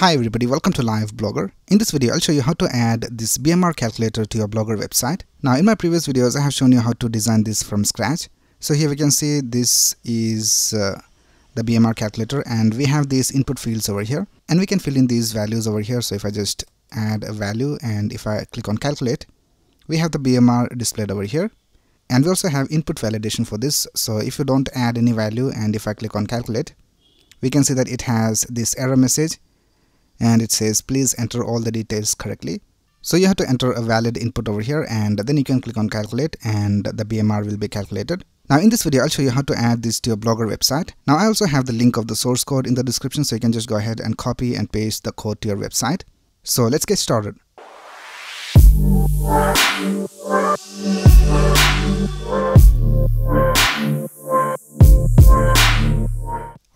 Hi everybody, welcome to Live Blogger. In this video, I'll show you how to add this BMR calculator to your Blogger website. Now in my previous videos, I have shown you how to design this from scratch. So here we can see this is uh, the BMR calculator and we have these input fields over here and we can fill in these values over here. So if I just add a value and if I click on calculate, we have the BMR displayed over here. And we also have input validation for this. So if you don't add any value and if I click on calculate, we can see that it has this error message and it says please enter all the details correctly. So you have to enter a valid input over here and then you can click on calculate and the BMR will be calculated. Now in this video I'll show you how to add this to your Blogger website. Now I also have the link of the source code in the description so you can just go ahead and copy and paste the code to your website. So let's get started.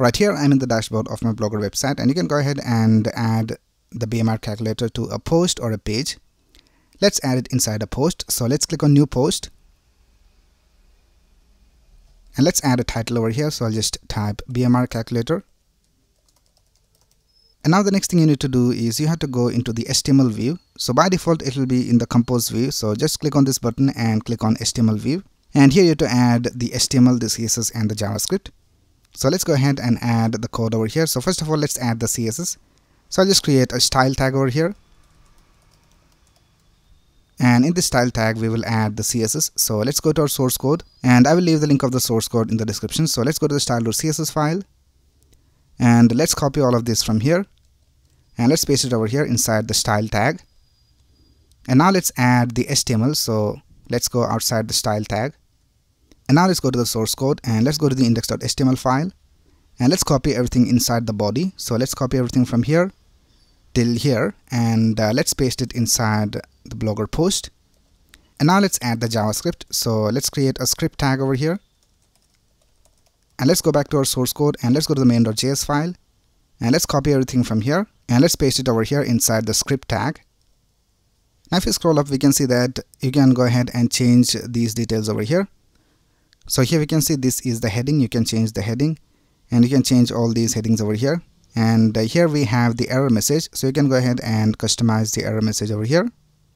Right here I'm in the dashboard of my Blogger website and you can go ahead and add the BMR calculator to a post or a page. Let's add it inside a post. So let's click on new post and let's add a title over here. So I'll just type BMR calculator. And now the next thing you need to do is you have to go into the HTML view. So by default it will be in the compose view. So just click on this button and click on HTML view. And here you have to add the HTML, the CSS and the JavaScript. So let's go ahead and add the code over here. So first of all, let's add the CSS. So I'll just create a style tag over here. And in this style tag, we will add the CSS. So let's go to our source code and I will leave the link of the source code in the description. So let's go to the style.css file and let's copy all of this from here and let's paste it over here inside the style tag. And now let's add the HTML. So let's go outside the style tag and now let's go to the source code and let's go to the index.html file and let's copy everything inside the body. So let's copy everything from here till here and uh, let's paste it inside the blogger post. And now let's add the JavaScript. So let's create a script tag over here. And let's go back to our source code and let's go to the main.js file and let's copy everything from here and let's paste it over here inside the script tag. Now if you scroll up we can see that you can go ahead and change these details over here. So here we can see this is the heading. You can change the heading and you can change all these headings over here. And uh, here we have the error message. So you can go ahead and customize the error message over here.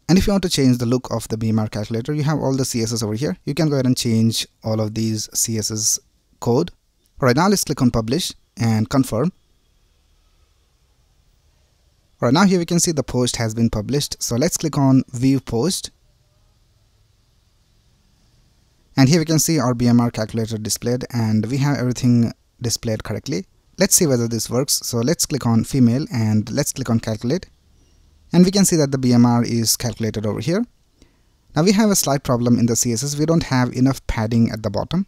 And if you want to change the look of the BMR calculator, you have all the CSS over here. You can go ahead and change all of these CSS code. All right, now let's click on publish and confirm. Right, now here we can see the post has been published. So let's click on view post and here we can see our BMR calculator displayed and we have everything displayed correctly. Let's see whether this works. So let's click on female and let's click on calculate and we can see that the BMR is calculated over here. Now we have a slight problem in the CSS. We don't have enough padding at the bottom.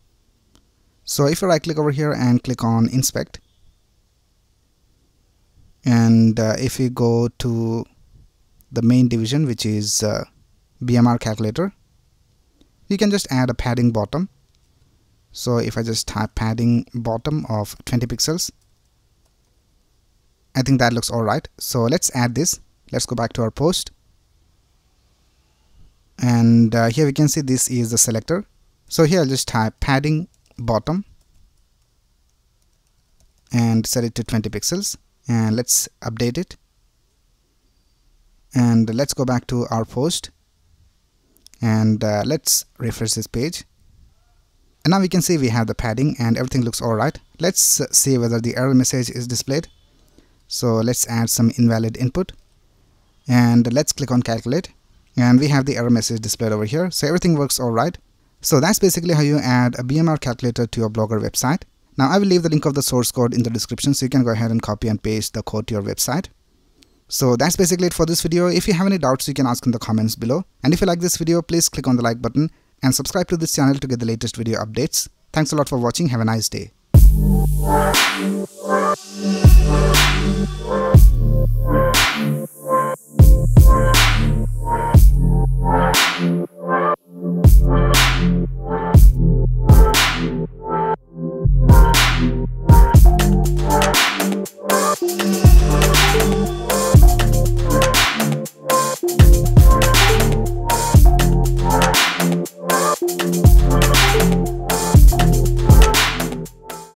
So if you right click over here and click on inspect and uh, if we go to the main division which is uh, BMR calculator you can just add a padding bottom. So if I just type padding bottom of 20 pixels I think that looks alright so let's add this. Let's go back to our post. And uh, here we can see this is the selector. So here I'll just type padding bottom and set it to 20 pixels. And let's update it. And let's go back to our post and uh, let's refresh this page. And now we can see we have the padding and everything looks alright let's see whether the error message is displayed. So let's add some invalid input. And let's click on calculate. And we have the error message displayed over here. So everything works alright so that's basically how you add a BMR calculator to your blogger website. Now I will leave the link of the source code in the description so you can go ahead and copy and paste the code to your website so that's basically it for this video. If you have any doubts, you can ask in the comments below. And if you like this video, please click on the like button and subscribe to this channel to get the latest video updates. Thanks a lot for watching. Have a nice day.